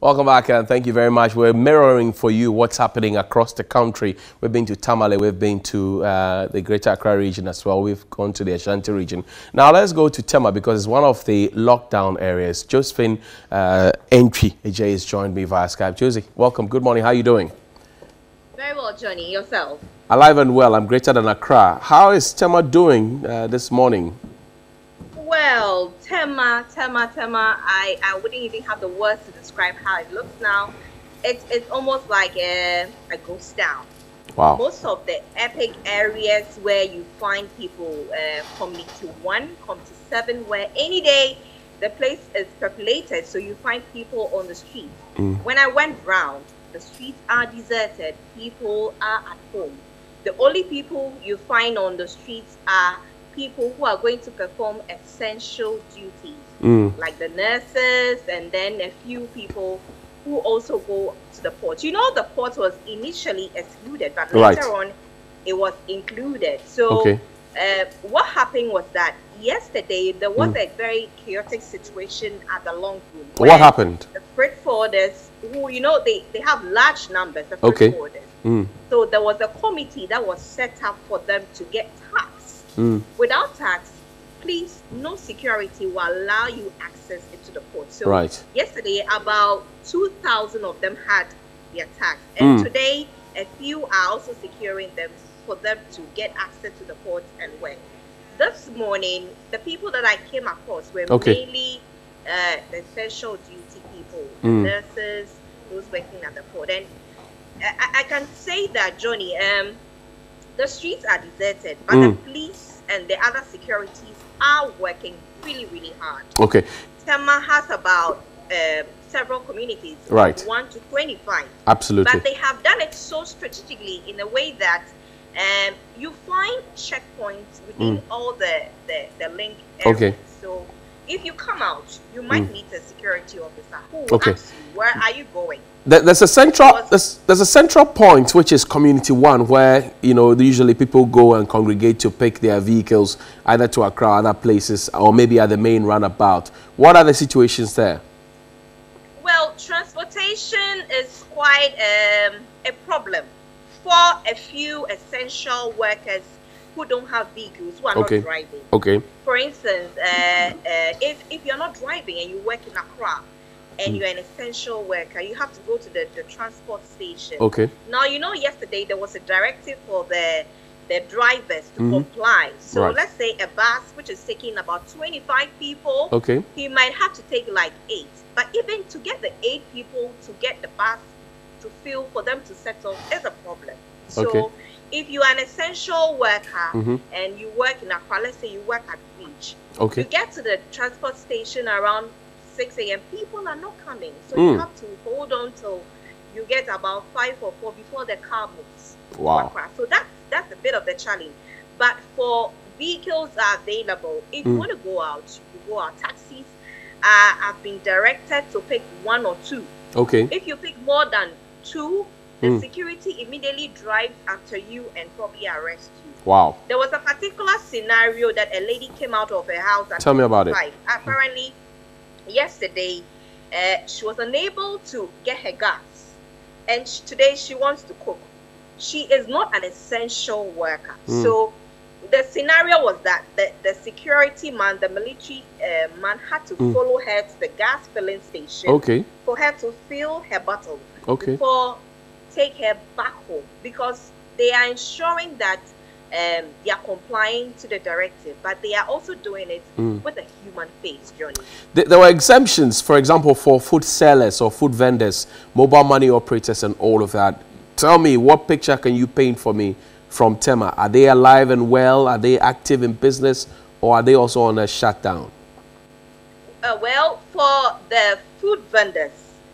Welcome back and thank you very much. We're mirroring for you what's happening across the country. We've been to Tamale, we've been to uh, the Greater Accra region as well. We've gone to the Ashanti region. Now let's go to Tema because it's one of the lockdown areas. Josephine uh, Entry AJ has joined me via Skype. Josie, welcome. Good morning. How are you doing? Very well, Johnny. Yourself? Alive and well. I'm greater than Accra. How is Tema doing uh, this morning? Well, Tema, Tema, Tema, I, I wouldn't even have the words to describe how it looks now. It's, it's almost like a, a ghost town. Wow. Most of the epic areas where you find people uh, Community 1, Community 7, where any day the place is populated, so you find people on the street. Mm. When I went round, the streets are deserted, people are at home. The only people you find on the streets are people who are going to perform essential duties, Mm. like the nurses, and then a few people who also go to the port. You know, the port was initially excluded, but Right. later on it was included. So, Okay. uh, what happened was that yesterday there was Mm. a very chaotic situation at the long room. What happened? The freight forwarders, who you know, they, they have large numbers of freight Okay. forwarders. Mm. So there was a committee that was set up for them to get. Mm. Without tax, please, no security will allow you access into the port. So Right. yesterday, about 2,000 of them had their tax. And Mm. today, a few are also securing them for them to get access to the port and work. This morning, the people that I came across were Okay. mainly uh, the essential duty people, Mm. nurses, those working at the port. And I, I- I can say that, Johnny, um, the streets are deserted, but Mm. the police and the other securities are working really, really hard. Okay. Tema has about um, several communities, Right. 1 to 25. Absolutely. But they have done it so strategically in a way that um, you find checkpoints within all the, the, the link areas. Mm. Okay. So if you come out, you might Mm. meet a security officer who will Okay. ask you, where are you going? There's a central there's, there's a central point which is community one where you know usually people go and congregate to pick their vehicles either to Accra or other places or maybe at the main roundabout. What are the situations there? Well, transportation is quite um, a problem for a few essential workers who don't have vehicles, who are Okay. not driving. Okay. For instance, uh, uh, if, if you're not driving and you work in Accra and Mm. you're an essential worker, you have to go to the, the transport station. Okay. Now, you know, yesterday there was a directive for the the drivers to Mhm. comply. So Right. let's say a bus which is taking about 25 people, Okay. he might have to take like eight. But even to get the eight people to get the bus to fill for them to settle is a problem. So Okay. if you are an essential worker Mhm. and you work in Accra, let's say you work at Beach, you get to the transport station around 6 a.m. People are not coming, so Mm. you have to hold on till you get about five or four before the car moves. Wow. So that's that's a bit of the challenge. But for vehicles are available. If you Mm. want to go out, you go out. Taxis uh, have been directed to pick one or two. Okay. If you pick more than two, the Mm. security immediately drives after you and probably arrest you. Wow. There was a particular scenario that a lady came out of her house at Tell me about it. five. Apparently, yesterday uh, she was unable to get her gas, and sh- today she wants to cook. She is not an essential worker, Mm. so the scenario was that the, the security man, the military uh, man, had to Mm. follow her to the gas filling station Okay. for her to fill her bottle Okay. before take her back home because they are ensuring that um, they are complying to the directive, but they are also doing it Mm. with a human face, Johnny. Th- There were exemptions, for example, for food sellers or food vendors, mobile money operators, and all of that. Tell me, what picture can you paint for me from Tema? Are they alive and well? Are they active in business? Or are they also on a shutdown? Uh, well, for the food vendors,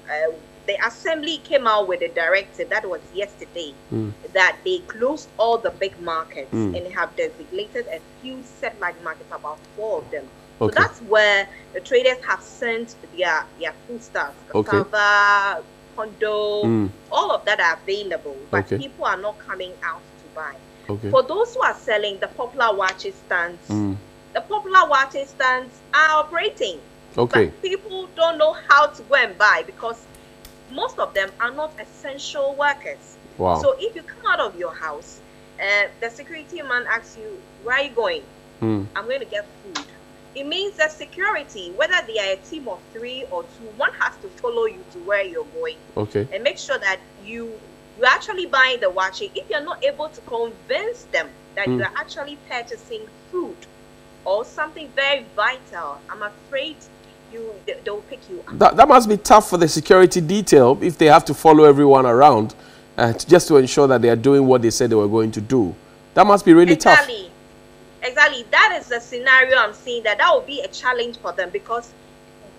uh, the assembly came out with a directive that was yesterday Mm. that they closed all the big markets Mm. and have designated a few satellite markets, about four of them. Okay. So that's where the traders have sent their their foodstuffs, Okay. cassava, condo, Mm. all of that are available, but Okay. people are not coming out to buy. Okay. For those who are selling the popular waakye stands, Mm. the popular waakye stands are operating. Okay. But people don't know how to go and buy because most of them are not essential workers. Wow. So if you come out of your house, uh, the security man asks you, "Where are you going?" Mm. I'm going to get food. It means that security, whether they are a team of three or two, one has to follow you to where you're going Okay. and make sure that you you're actually buying the waakye. If you're not able to convince them that Mm. you are actually purchasing food or something very vital, I'm afraid you they, they'll pick you up. That, that must be tough for the security detail if they have to follow everyone around uh, to- just to ensure that they are doing what they said they were going to do. That must be really tough. exactly. Exactly. That is the scenario I'm seeing that that will be a challenge for them because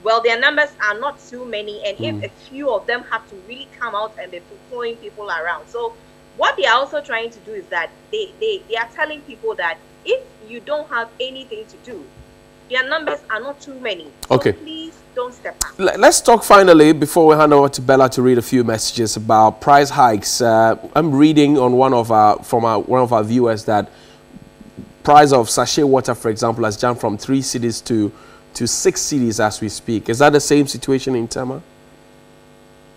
well their numbers are not too many and Mm. if a few of them have to really come out and be following people around. So what they are also trying to do is that they, they, they are telling people that if you don't have anything to do, their numbers are not too many. So Okay. please don't step up. Let- Let's talk finally before we hand over to Bella to read a few messages about price hikes. Uh, I'm reading on one of our from our, one of our viewers that price of sachet water, for example, has jumped from three cedis to to six cedis as we speak. Is that the same situation in Tema?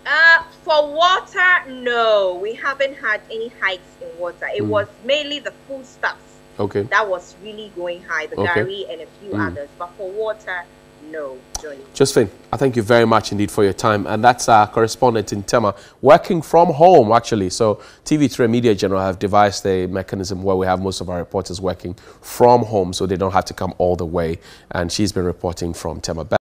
Uh, for water, no, we haven't had any hikes in water. It Mm. was mainly the foodstuffs Okay. that was really going high, the Okay. gari and a few Mm. others. But for water, no, Johnny. Josephine, I thank you very much indeed for your time. And that's our correspondent in Tema, working from home, actually. So TV3 Media General have devised a mechanism where we have most of our reporters working from home so they don't have to come all the way. And she's been reporting from Tema.